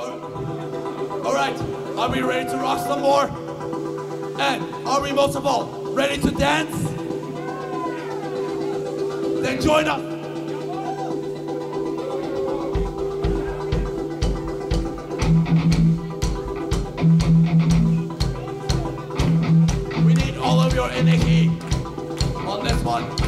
All right, are we ready to rock some more? And are we most of all ready to dance? Then join us. We need all of your energy on this one.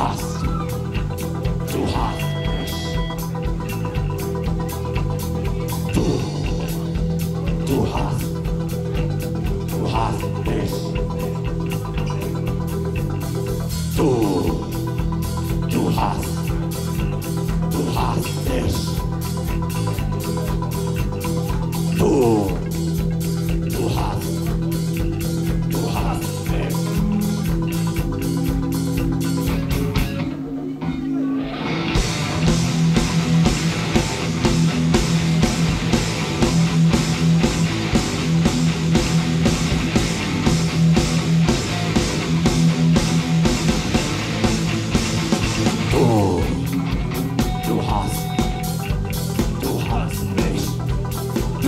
Du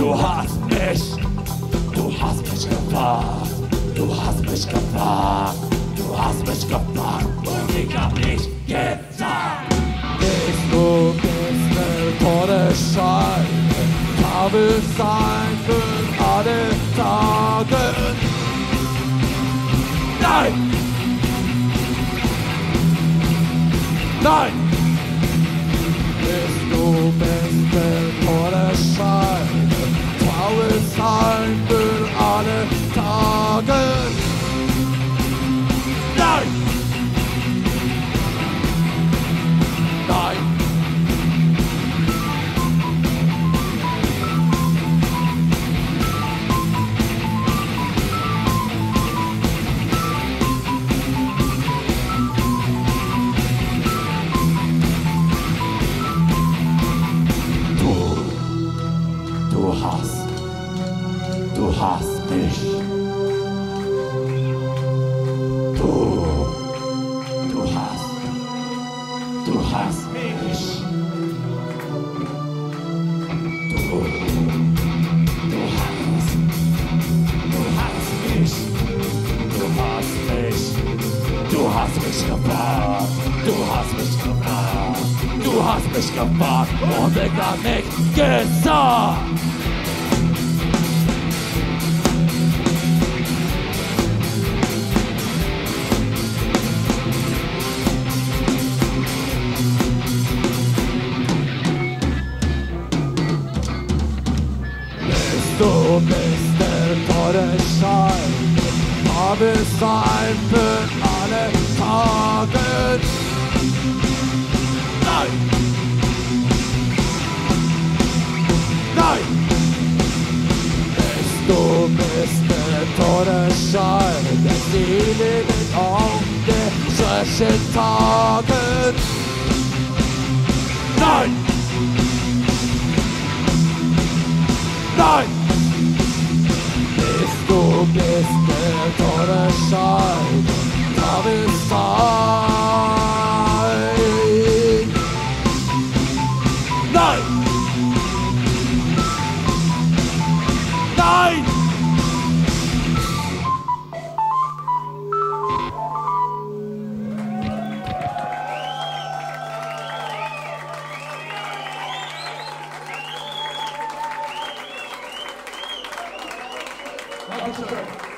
du hast mich, du hast mich gefragt, du hast mich gefragt, du hast mich gefragt und ich hab nicht gesagt. Du bist eine tolle Scheibe, habe sein für alle Tage. Nein! Nein! Bist du beste für alle Tage. Nein! Du hast, du hast mich. Du, du hast, du hast mich. Du, du hast, du hast mich. Du hast mich. Du hast mich gefragt. Du hast mich gefragt. Du hast mich gefragt und ich hab nicht gesagt. Du bist der tolle Schein, habe sein für alle Tage. Nein! Nein! Bist du bist der tolle Schein, der seligen Augen der schlechten Tagen. Schein, da bist sein. Nein! Nein! Dankeschön.